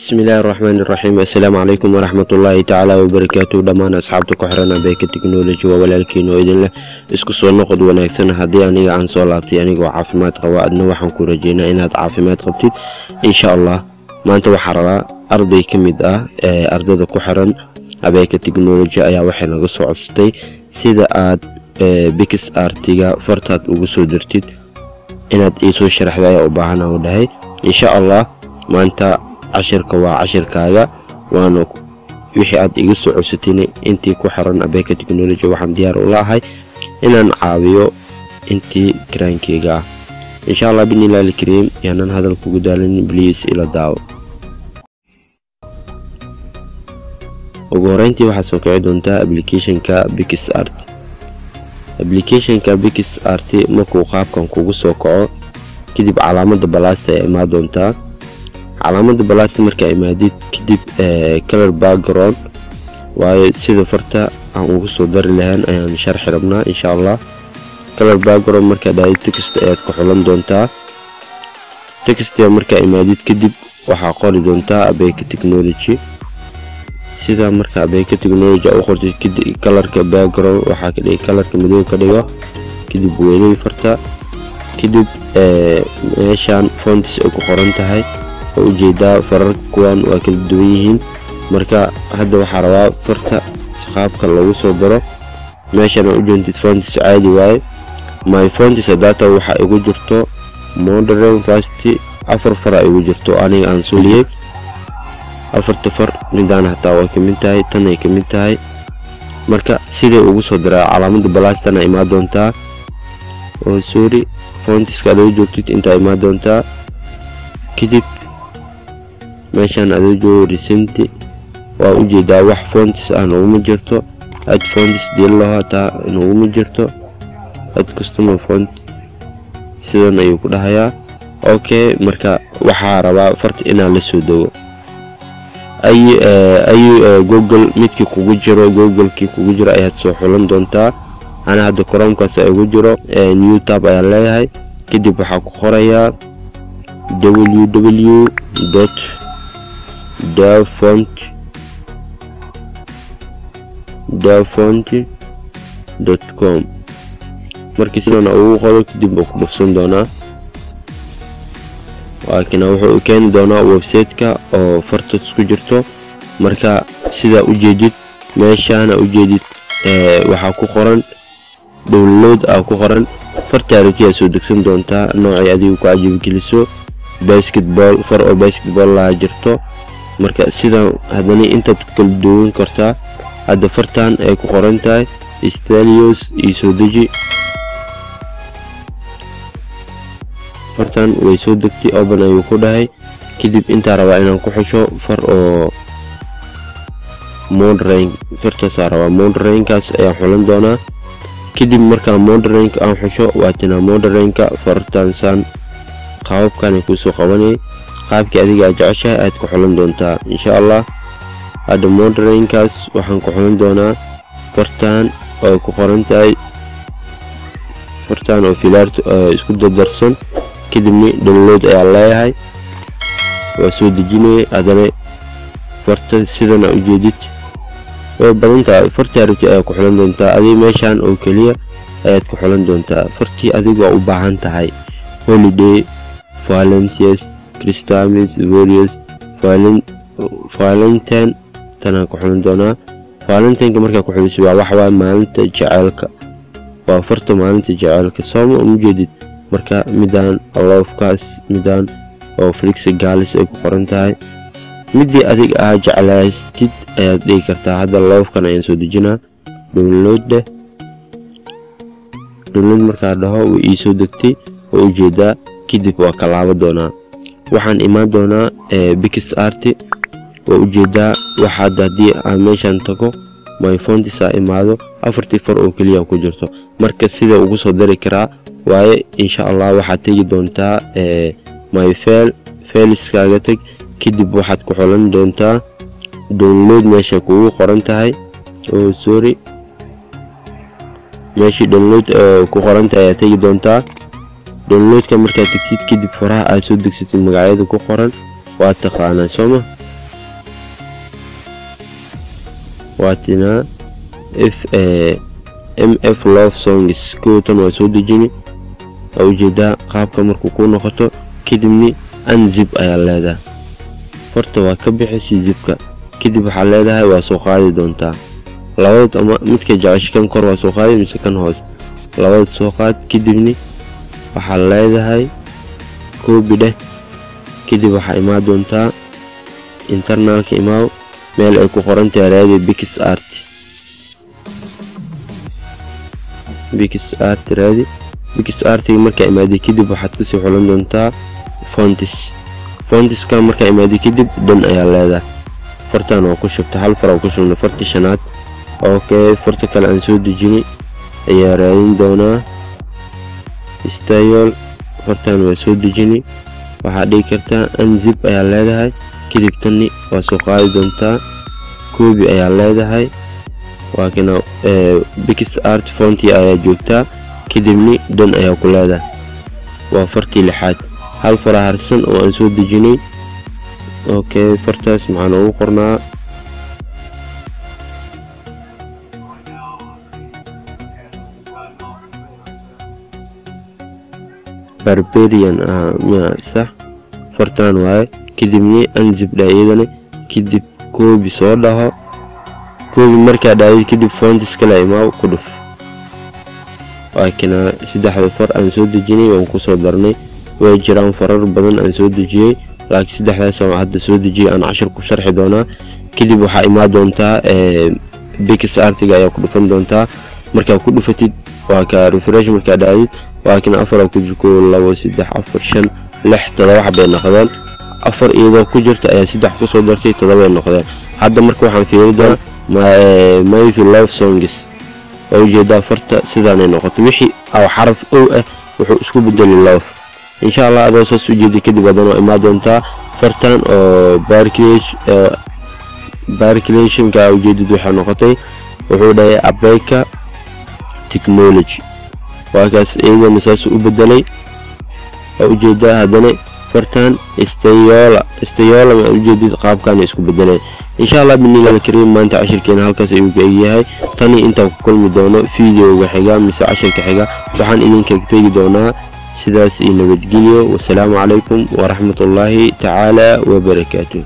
bismillaahi raxmaani raxiim assalaamu calaykum waraxmatullaahi tacaala wabarakaatu dhammaan asxaabta ku xiran abeeka teknoloji waa walaalkiin oo idin leh isku soo noqod wanaagsan. Haddii aniga aan soo laabtay anigoo caafimaad qaba adna waxaan ku rajeynaa inaad caafimaad qabtid. Insha allah maanta waxaa rabaa arday ka mid ah ee ardada ku xiran abeeka teknoloji ayaa waxay naga soo codsatay sida aad bix artiga fartaad ugu soo dirtid. Inaad iisoo sharaxda ayaa u baahan u dhahay. Insha allah maanta cashirka waa cashirkaaga waana wixii aad iga soo codsatin intii ku xiran abeeka technology waxaan diyaar ula ahay inaan caawiyo intii karaankeyga ah. Insha allah binilah alkariim yaanan hadal kugu daalin bliis ila daawo. Ugu horeyntii waxaad soo kici doontaa applicationka bix art. Applicationka bix art markuu qaabkan kugu soo kaco kadib calaamada balaasta ay imaan doontaa calaamada balaasta markaa imaadid kadib color background waayo sida farta aan ugu soo dari lahayn ayaan sharxi rabnaa insha allah color background markaa dhahay text ayaad ku xulan doontaa textiga markaa imaadid kadib waxaa qori doontaa abeeka technology. Sida marka abeeka technology u qortid kadib kalarka background waxaa ka dhigay kalarka madow ka dhigo kadib weynay farta. Kadib meeshaan fontis ay ku qoran tahay oo u jeedaa farar kuwan waa kala duwan yihiin. Marka hadda waxaa rabaa farta qaabka lagu soo daro meeshana ujeentid fontis caadi waaye. My fontis data waxaa igu jirto modern fast afar far a igu jirto aniga aan suuliyey afarta far midaan hataa waa ka mid tahay tanay ka mid tahay. Marka siday ugu soo daraa calaamada balaastana imaan doontaa? Oo sorry fontiska adoo joogtid intaa imaan doontaa. Kadib meeshaan adoo joogo recenti waa u jeedaa wax fontis ah noguma jirto. Ad fontis diillaho hataa noguma jirto. Ad customer font sidan ayuu ku dhahayaa. Okay marka waxaa rabaa farta inaan la soo dego ay google midkii kugu jiro googlekii kugu jiro ayaad soo xulan doontaa. Ana hadda koromkaas igu jiro new tab ayaan leeyahay. Kadib waxaa ku qorayaa ww dot dafont dafont dot com. Markii sidana ugu qoro kadib buu ku dhufsan doonaa. Laakina wuxuu keeni doonaa website-ka oo fartas ku jirto. Marka sidaa ujeedid meeshaana ujeedid waxaa ku qoran download ah ku qoran. Fartaaritiyaa soo degsan doontaa noocay adigu ku cajabgeliso basketball far oo basketball laha jirto marka sidan haddana intaad kala duwan kartaa hadda fartan ay ku qoran tahay stelios iyo soo deji fartan way soo degtay oban ayuu ku dhahay. Kadib intaa rabaa inaan ku xusho far oo moderain fartaasaa rabaa moderainkaas ayaan xulan doonaa. Kadib markaa moderainka aan xusho waatina moderainka fartansaan qaababkanay kuusoo qabanay qaabkii adiga aad jeceshahay aad ku xulan doontaa. Insha allah hadda moderainkaas waxaan ku xulan doonaa fartan oo ku qoran tahay fartan oo filaart isku dardarsan kadibna download ayaa leeyahay. Waa soo dejinaya haddana farta sidana ujeedid way badantahay fartii arabti ayaa ku xulan doontaa. Adig meeshaan oo keliya ayaad ku xulan doontaa. Fartii adigu waa u baahan tahay. Holiday valentius christamis various valentine tanaa ku xulan doonaa. Valentineka markaa ku xuliso waa waxawaa maalinta jaceylka waa farta maalinta jaceylka sooma uma jeedid marka midaan loofkaas midaan oo flixa gaalis ay ku qoran tahay. Midii adig aa jeclaystid ayaad dhigi kartaa. Hadda loofkan ayaan soo dejinaa. Download dheh download markaa dhaho way ii soo degtay. Oo u jeedaa kadib waa ka laaba doonaa waxaan imaan doonaa bix art waa u jeedaa waxaad haddii aan meeshaan tago myfontisaa imaado afartii far oo keliya ku jirto. Marka sida ugu soo dari karaa waaye insha allah waxaad tegi doontaa myfel feliskaaga teg kadib waxaad ku xulan doontaa download meesha kugu qoran tahay. Oo sorry. Meeshii download ku qoran tahay ayaa tegi doontaa downloadka markaa degtid kadib faraha aad soo degsatid magacyada ku qoran waa taqaanaa sooma waatinaa f eh, m f love songs kowtan waa soo dejini. Waa u jeedaa qaabka markuu ku noqoto kadibni anzib ayaa leedaha horta waa ka bixisi zibka kadib waxaa leedahay waa soo qaadi doontaa. Labadood ama midka jeceshikan kor waa soo qaadi mise kan hoos. Labadood soo qaad kadibni waxaa leedahay koobi dheh kadib waxaa imaan doontaa internalka imaaw meel ay ku qoran tahay raadi bix art. Bix art raadi. Bix artiga markaa imaaday kadib waxaad ku sii xulan doontaa fontis fontiska markaa imaaday kadib dhan ayaa leedahay. Fartan waa ku shubta hal far ku shubna farti shanaad. Okay farta kale aan soo dejini ayaa raadin doonaa stayol fartan waa soo dejini. Waxaa dhigi kartaa anzib ayaa leedahay. Kadib tani waa soo qaadi doontaa. Koobi ayaa leedahay. Waa kana bix art fonti ayaa joogtaa. Kadibni dhan ayaa ku leedahay. Waa fartii lixaad. Hal fara harsan oo aan soo dejinay. Okay fartaas maxaa noogu qornaa barberian ah miya sax fartaan waaye. Kadibni anzibdha iyadana kadib koobi soo dhaho koobi markaa dhaadid kadib foontis kale imaaw ku dhuf. Waakina saddexda far aan soo dejinay waan ku soo darnay. Way jiraan farar badan aan soo dejiyey laakiin saddexdaas aan hadda soo dejiyay aan cashir ku sharxi doonaa. Kadib waxaa imaan doontaa bix artiga ayaa ku dhufan doontaa markaa ku dhufatid waa ka refresh markaa dhaadid laakiin afar ku jirko labo saddex afar shan lix todoba xabay noqdeen afar iyadoo ku jirta ayaa saddex ku soo dartay todobay noqdeen hadda marka waxaan fiiri doonaa mayfi love songs. Oo u jeedaa farta sidaanay noqoto wixii aw xaraf ow ah wuxuu isku bedeli love. Insha allah adoo saas ujeeda kadib haddana waa imaan doontaa fartan oo barclationka ujeedid waxay noqotay. Wuxuu dhahay abeyka technology. Waa kaas iyadana saas u bedelay waa u jeedaa haddana fartan stayola stayola ma ujeedid qaabkaana isku bedelay insha allah binilah alkariim maanta cashirkeena halkaas ayuu ka egyahay tani intaan ku kulmi doono videoga xiga mise cashirka xiga waxaan idinka tegi doonaa sidaas iyo nabadgelyo wasalaamu calaykum waraxmatullaahi tacaala wabarakaatu